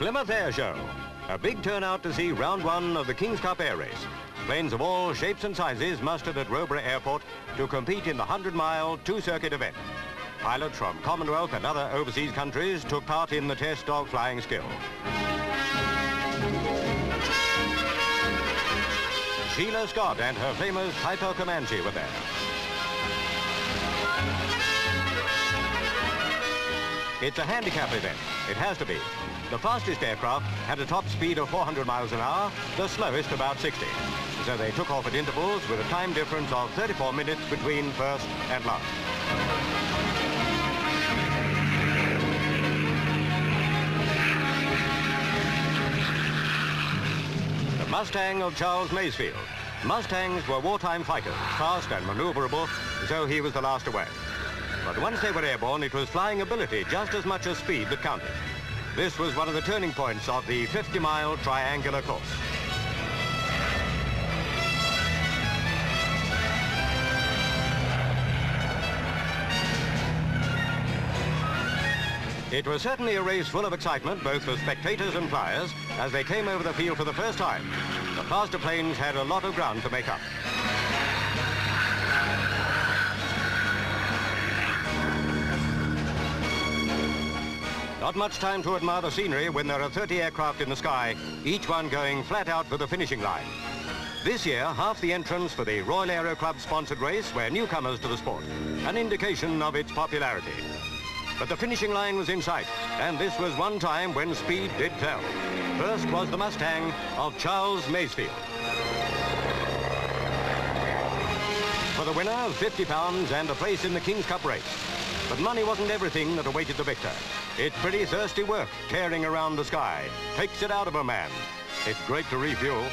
Plymouth Air Show. A big turnout to see round one of the King's Cup Air Race. Planes of all shapes and sizes mustered at Roborough Airport to compete in the 100-mile two-circuit event. Pilots from Commonwealth and other overseas countries took part in the test of flying skill. Sheila Scott and her famous Piper Comanche were there. It's a handicap event. It has to be. The fastest aircraft had a top speed of 400 miles an hour, the slowest about 60. So they took off at intervals with a time difference of 34 minutes between first and last. The Mustang of Charles Masefield. Mustangs were wartime fighters, fast and maneuverable, so he was the last away. But once they were airborne, it was flying ability just as much as speed that counted. This was one of the turning points of the 50-mile triangular course. It was certainly a race full of excitement, both for spectators and flyers, as they came over the field for the first time. The faster planes had a lot of ground to make up. Not much time to admire the scenery when there are 30 aircraft in the sky, each one going flat out for the finishing line. This year, half the entrants for the Royal Aero Club sponsored race were newcomers to the sport, an indication of its popularity. But the finishing line was in sight, and this was one time when speed did tell. First was the Mustang of Charles Masefield. For the winner, 50 pounds and a place in the King's Cup race. But money wasn't everything that awaited the victor. It's pretty thirsty work tearing around the sky. Takes it out of a man. It's great to refuel.